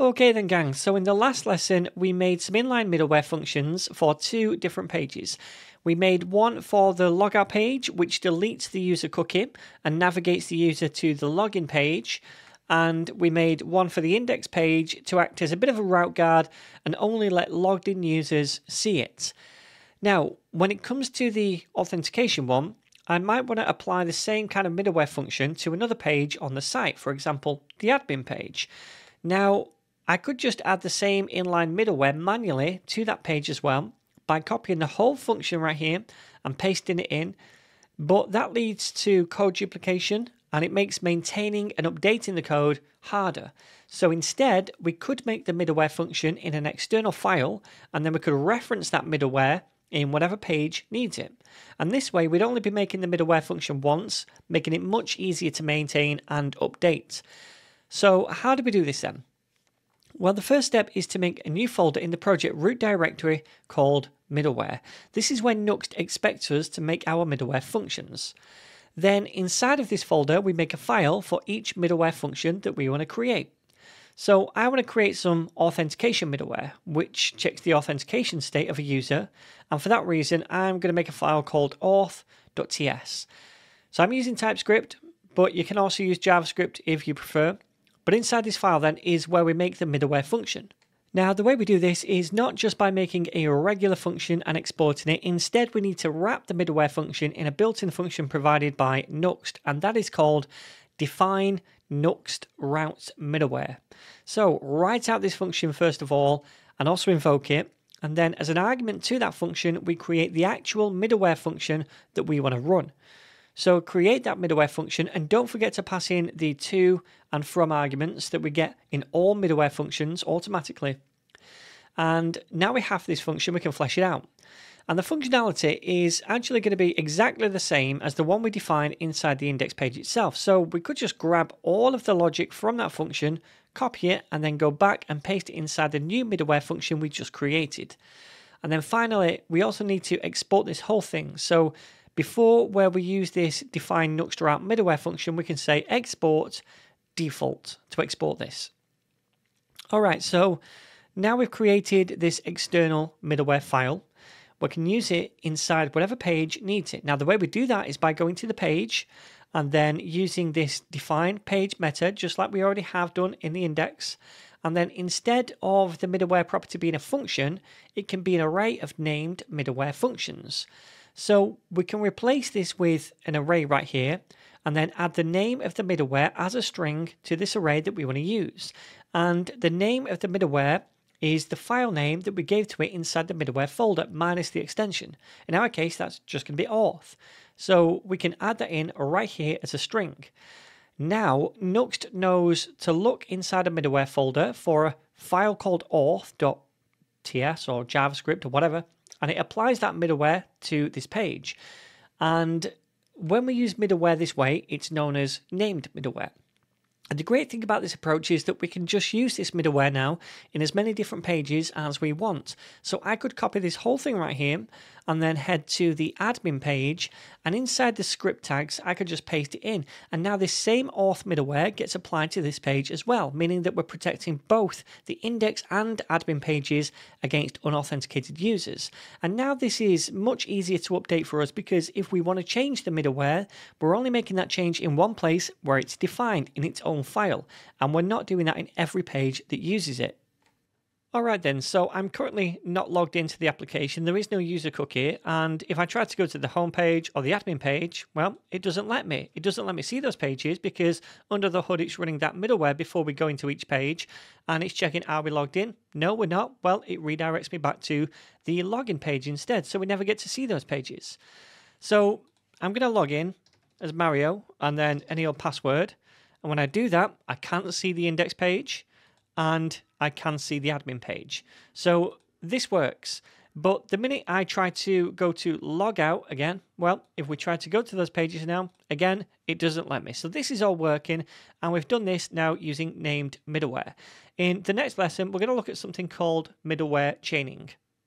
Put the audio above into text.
Okay then gang, so in the last lesson we made some inline middleware functions for two different pages. We made one for the logout page which deletes the user cookie and navigates the user to the login page and we made one for the index page to act as a bit of a route guard and only let logged in users see it. Now, when it comes to the authentication one, I might want to apply the same kind of middleware function to another page on the site, for example, the admin page. Now, I could just add the same inline middleware manually to that page as well by copying the whole function right here and pasting it in, but that leads to code duplication and it makes maintaining and updating the code harder. So instead, we could make the middleware function in an external file and then we could reference that middleware in whatever page needs it. And this way, we'd only be making the middleware function once, making it much easier to maintain and update. So, how do we do this then? Well, the first step is to make a new folder in the project root directory called middleware. This is where Nuxt expects us to make our middleware functions. Then inside of this folder, we make a file for each middleware function that we want to create. So I want to create some authentication middleware, which checks the authentication state of a user. And for that reason, I'm going to make a file called auth.ts. So I'm using TypeScript, but you can also use JavaScript if you prefer. But inside this file then is where we make the middleware function. Now, the way we do this is not just by making a regular function and exporting it. Instead, we need to wrap the middleware function in a built-in function provided by Nuxt, and that is called define Nuxt routes middleware. So write out this function first of all, and also invoke it. And then as an argument to that function, we create the actual middleware function that we want to run. So create that middleware function and don't forget to pass in the to and from arguments that we get in all middleware functions automatically. And now we have this function, we can flesh it out. And the functionality is actually going to be exactly the same as the one we defined inside the index page itself. So we could just grab all of the logic from that function, copy it, and then go back and paste it inside the new middleware function we just created. And then finally, we also need to export this whole thing. So before where we use this define Nuxt route middleware function, we can say export default to export this. All right, so now we've created this external middleware file. We can use it inside whatever page needs it. Now, the way we do that is by going to the page and then using this define page method, just like we already have done in the index. And then instead of the middleware property being a function, it can be an array of named middleware functions. So we can replace this with an array right here and then add the name of the middleware as a string to this array that we want to use. And the name of the middleware is the file name that we gave to it inside the middleware folder minus the extension. In our case, that's just going to be auth. So we can add that in right here as a string. Now, Nuxt knows to look inside a middleware folder for a file called auth.ts or JavaScript or whatever, and it applies that middleware to this page. And when we use middleware this way, it's known as named middleware. And the great thing about this approach is that we can just use this middleware now in as many different pages as we want. So I could copy this whole thing right here and then head to the admin page and inside the script tags I could just paste it in. And now this same auth middleware gets applied to this page as well meaning that we're protecting both the index and admin pages against unauthenticated users. And now this is much easier to update for us because if we want to change the middleware we're only making that change in one place where it's defined in its own file and we're not doing that in every page that uses it Alright then, so I'm currently not logged into the application. There is no user cookie. And if I try to go to the home page or the admin page, well, it doesn't let me. It doesn't let me see those pages because under the hood, it's running that middleware before we go into each page. And it's checking, are we logged in? No, we're not. Well, it redirects me back to the login page instead. So we never get to see those pages. So I'm going to log in as Mario and then any old password. And when I do that, I can't see the index page and I can see the admin page. So this works. But the minute I try to go to log out again, well, if we try to go to those pages now, again, it doesn't let me. So this is all working, and we've done this now using named middleware. In the next lesson, we're going to look at something called middleware chaining.